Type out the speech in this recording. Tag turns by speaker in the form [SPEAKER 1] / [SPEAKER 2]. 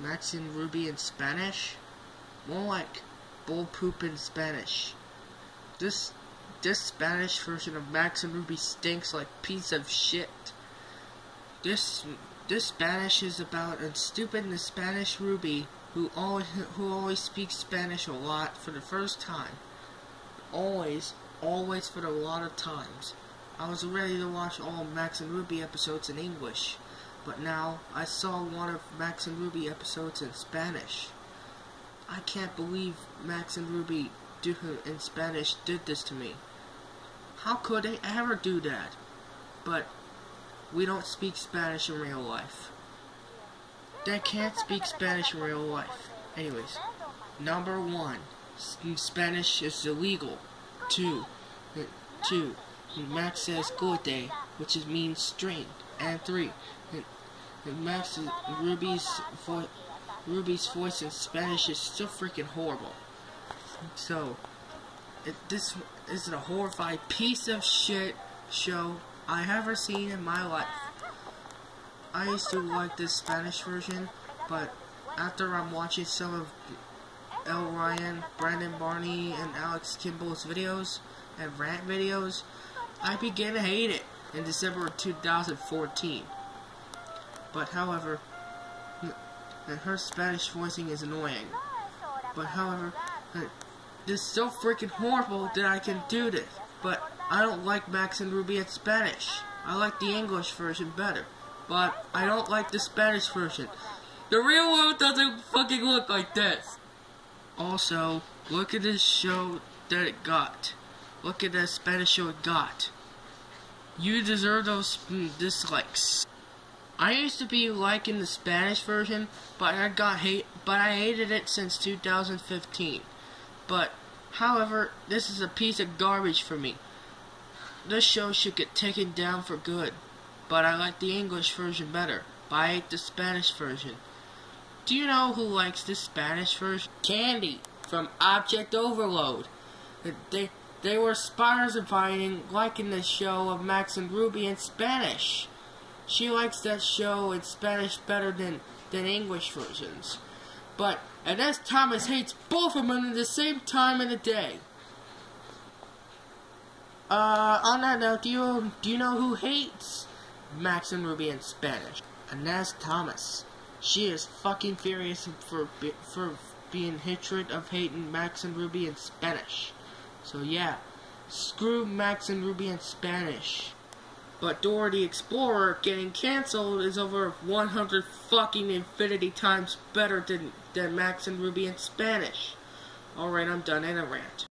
[SPEAKER 1] Max and Ruby in Spanish? More like bull poop in Spanish. This this Spanish version of Max and Ruby stinks like piece of shit. This this Spanish is about a stupid Spanish Ruby who always who always speaks Spanish a lot for the first time. Always, always for a lot of times. I was ready to watch all Max and Ruby episodes in English, but now I saw one of Max and Ruby episodes in Spanish. I can't believe Max and Ruby do in Spanish did this to me. How could they ever do that? But we don't speak Spanish in real life. They can't speak Spanish in real life. Anyways, number one, mm, Spanish is illegal. Two, two, Max says "gote," which means string. And three, Max Ruby's voice, Ruby's voice in Spanish is so freaking horrible. So, it, this is a horrified piece of shit show I ever seen in my life. I used to like this Spanish version, but after I'm watching some of L Ryan, Brandon Barney, and Alex Kimball's videos and rant videos, I begin to hate it in December of 2014. But however, and her Spanish voicing is annoying. But however, this is so freaking horrible that I can do this. But I don't like Max and Ruby in Spanish. I like the English version better. But I don't like the Spanish version. The real world doesn't fucking look like this. Also, look at this show that it got. Look at that Spanish show it got. You deserve those dislikes. I used to be liking the Spanish version, but I got hate, but I hated it since 2015. But, however, this is a piece of garbage for me. This show should get taken down for good. But I like the English version better. But I hate the Spanish version. Do you know who likes the Spanish version? Candy from Object Overload. They they were inviting liking the show of Max and Ruby in Spanish. She likes that show in Spanish better than than English versions. But Inez Thomas hates both of them at the same time of the day. Uh, on that note, do you do you know who hates Max and Ruby in Spanish? Inez Thomas. She is fucking furious for for being hatred of hating Max and Ruby in Spanish. So yeah, screw Max and Ruby in Spanish. But the Explorer getting cancelled is over 100 fucking infinity times better than, than Max and Ruby in Spanish. Alright, I'm done in a rant.